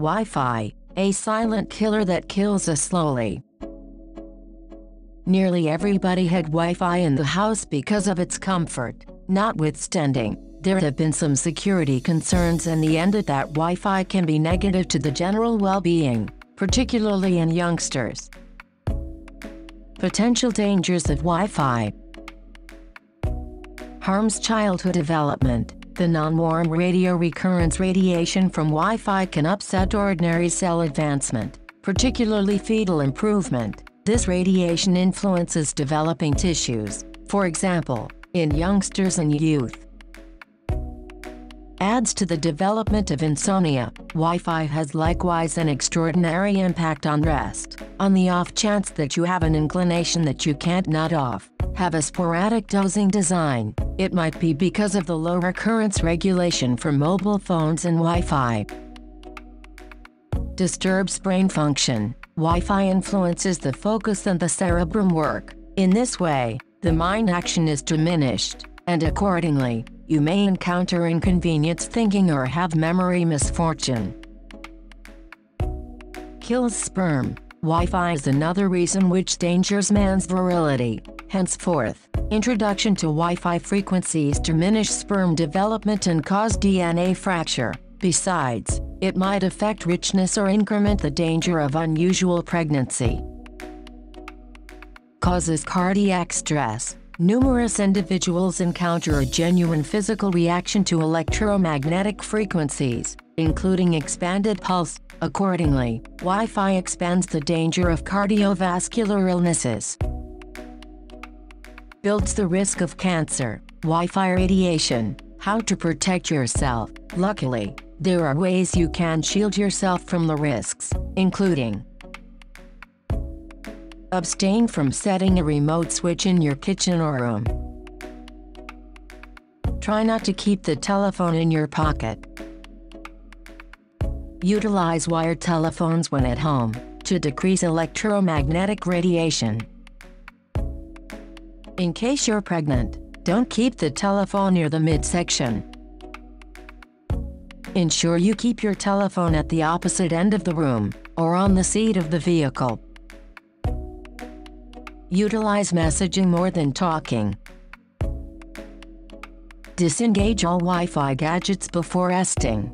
Wi-Fi, a silent killer that kills us slowly. Nearly everybody had Wi-Fi in the house because of its comfort. Notwithstanding, there have been some security concerns and the end of that Wi-Fi can be negative to the general well-being, particularly in youngsters. Potential dangers of Wi-Fi Harms childhood development. The non-warm radio recurrence radiation from Wi-Fi can upset ordinary cell advancement, particularly fetal improvement. This radiation influences developing tissues, for example, in youngsters and youth. Adds to the development of insomnia, Wi-Fi has likewise an extraordinary impact on rest. On the off chance that you have an inclination that you can't nut off, have a sporadic dozing design, it might be because of the low recurrence regulation for mobile phones and Wi-Fi. Disturbs brain function. Wi-Fi influences the focus and the cerebrum work. In this way, the mind action is diminished, and accordingly, you may encounter inconvenience thinking or have memory misfortune. Kills sperm. Wi-Fi is another reason which dangers man's virility. Henceforth, introduction to Wi-Fi frequencies diminish sperm development and cause DNA fracture. Besides, it might affect richness or increment the danger of unusual pregnancy. Causes cardiac stress. Numerous individuals encounter a genuine physical reaction to electromagnetic frequencies, including expanded pulse. Accordingly, Wi-Fi expands the danger of cardiovascular illnesses. Builds the risk of cancer. Wi-Fi radiation. How to protect yourself. Luckily, there are ways you can shield yourself from the risks, including Abstain from setting a remote switch in your kitchen or room. Try not to keep the telephone in your pocket. Utilize wired telephones when at home, to decrease electromagnetic radiation. In case you're pregnant, don't keep the telephone near the midsection. Ensure you keep your telephone at the opposite end of the room, or on the seat of the vehicle. Utilize messaging more than talking. Disengage all Wi-Fi gadgets before resting.